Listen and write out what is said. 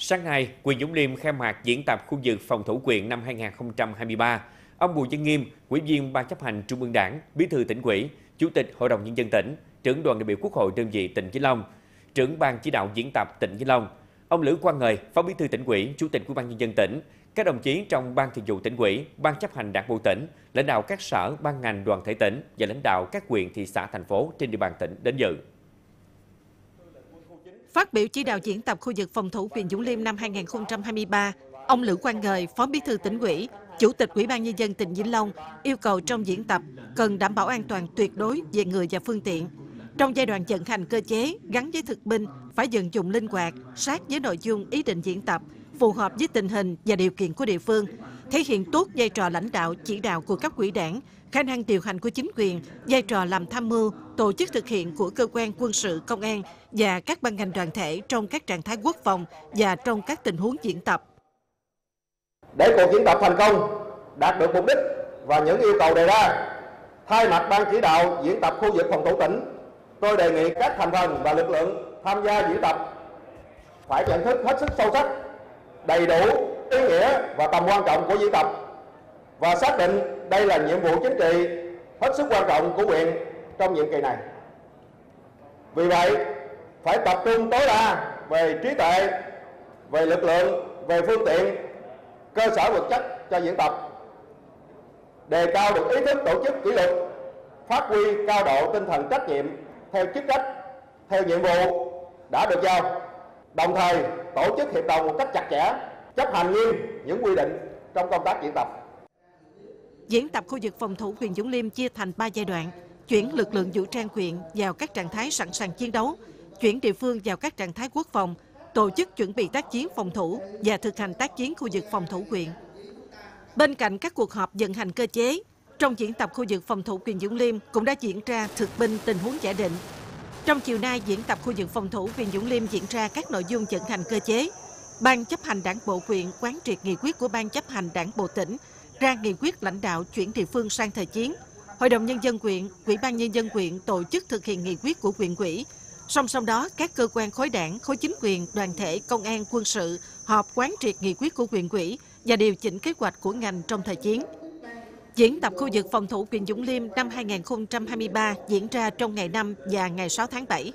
Sáng nay, quyền Dũng Liêm khai mạc diễn tập khu vực phòng thủ quyền năm 2023. Ông Bùi Văn Nghiêm, Ủy viên Ban chấp hành Trung ương Đảng, Bí thư tỉnh ủy, Chủ tịch Hội đồng nhân dân tỉnh, trưởng đoàn đại biểu Quốc hội đơn vị tỉnh Vĩnh Long, trưởng ban chỉ đạo diễn tập tỉnh Vĩnh Long, ông Lữ Quang Ngời, Phó Bí thư tỉnh ủy, Chủ tịch Ủy ban nhân dân tỉnh, các đồng chí trong ban thường vụ tỉnh ủy, ban chấp hành đảng bộ tỉnh, lãnh đạo các sở, ban ngành đoàn thể tỉnh và lãnh đạo các quyền thị xã thành phố trên địa bàn tỉnh đến dự. Phát biểu chỉ đạo diễn tập khu vực phòng thủ huyện Dũng Liêm năm 2023, ông Lữ Quang Ngời, Phó Bí thư tỉnh ủy, Chủ tịch Ủy ban nhân dân tỉnh Vĩnh Long yêu cầu trong diễn tập cần đảm bảo an toàn tuyệt đối về người và phương tiện. Trong giai đoạn vận hành cơ chế gắn với thực binh phải vận dụng linh hoạt, sát với nội dung ý định diễn tập, phù hợp với tình hình và điều kiện của địa phương, thể hiện tốt vai trò lãnh đạo chỉ đạo của các quỹ đảng, khả năng điều hành của chính quyền, vai trò làm tham mưu, tổ chức thực hiện của cơ quan quân sự, công an và các ban ngành đoàn thể trong các trạng thái quốc phòng và trong các tình huống diễn tập. Để cuộc diễn tập thành công, đạt được mục đích và những yêu cầu đề ra, thay mặt ban chỉ đạo diễn tập khu vực phòng thủ tỉnh, tôi đề nghị các thành phần và lực lượng tham gia diễn tập phải nhận thức hết sức sâu sắc, đầy đủ ý nghĩa và tầm quan trọng của diễn tập. Và xác định đây là nhiệm vụ chính trị hết sức quan trọng của huyện trong nhiệm kỳ này. Vì vậy, phải tập trung tối đa về trí tuệ, về lực lượng, về phương tiện, cơ sở vật chất cho diễn tập, đề cao được ý thức tổ chức kỷ luật, phát huy cao độ tinh thần trách nhiệm theo chức trách, theo nhiệm vụ đã được giao, đồng thời tổ chức hiệp đồng một cách chặt chẽ, chấp hành nghiêm những quy định trong công tác diễn tập. Diễn tập khu vực phòng thủ huyện Dũng Liêm chia thành 3 giai đoạn, chuyển lực lượng vũ trang huyện vào các trạng thái sẵn sàng chiến đấu, chuyển địa phương vào các trạng thái quốc phòng, tổ chức chuẩn bị tác chiến phòng thủ và thực hành tác chiến khu vực phòng thủ huyện. Bên cạnh các cuộc họp vận hành cơ chế, trong diễn tập khu vực phòng thủ huyện Dũng Liêm cũng đã diễn ra thực binh tình huống giả định. Trong chiều nay, diễn tập khu vực phòng thủ huyện Dũng Liêm diễn ra các nội dung vận hành cơ chế. Ban chấp hành đảng bộ huyện quán triệt nghị quyết của Ban chấp hành đảng bộ tỉnh ra nghị quyết lãnh đạo chuyển địa phương sang thời chiến. Hội đồng Nhân dân quyện, Ủy ban Nhân dân quyện tổ chức thực hiện nghị quyết của quyện quỹ. Song song đó, các cơ quan khối đảng, khối chính quyền, đoàn thể, công an, quân sự họp quán triệt nghị quyết của quyện quỹ và điều chỉnh kế hoạch của ngành trong thời chiến. Diễn tập khu vực phòng thủ huyện Dũng Liêm năm 2023 diễn ra trong ngày 5 và ngày 6 tháng 7.